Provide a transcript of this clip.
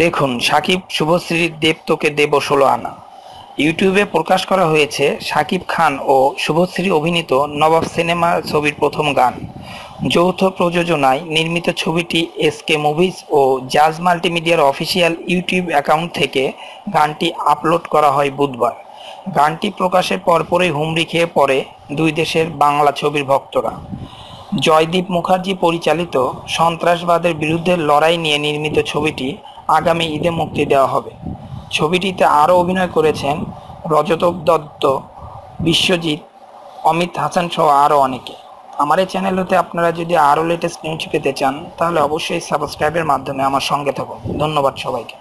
দেখুন, সাকিব শুভশ্রীর দেব তোকে দেব ষোলো আনা। ইউটিউবে প্রকাশ করা হয়েছে সাকিব খান ও শুভশ্রী অভিনীত নবাব সিনেমা ছবির প্রথম গান। যৌথ প্রযোজনায় নির্মিত ছবিটি এসকে মুভিজ ও জাজ মাল্টিমিডিয়ার অফিসিয়াল ইউটিউব অ্যাকাউন্ট থেকে গানটি আপলোড করা হয় বুধবার। গানটি প্রকাশের পরপরই হুমড়ি খেয়ে পড়ে দুই দেশের বাংলা ছবির ভক্তরা। জয়দীপ মুখার্জি পরিচালিত সন্ত্রাসবাদের বিরুদ্ধে লড়াই নিয়ে নির্মিত ছবিটি আগামী ঈদে মুক্তি দেওয়া হবে। ছবিটিতে আরও অভিনয় করেছেন রজত দত্ত, বিশ্বজিৎ, অমিত হাসান সহ আরও অনেকে। আমার এই চ্যানেল হতে আপনারা যদি আরও লেটেস্ট নিউজ পেতে চান, তাহলে অবশ্যই সাবস্ক্রাইবের মাধ্যমে আমার সঙ্গে থাকুন। ধন্যবাদ সবাইকে।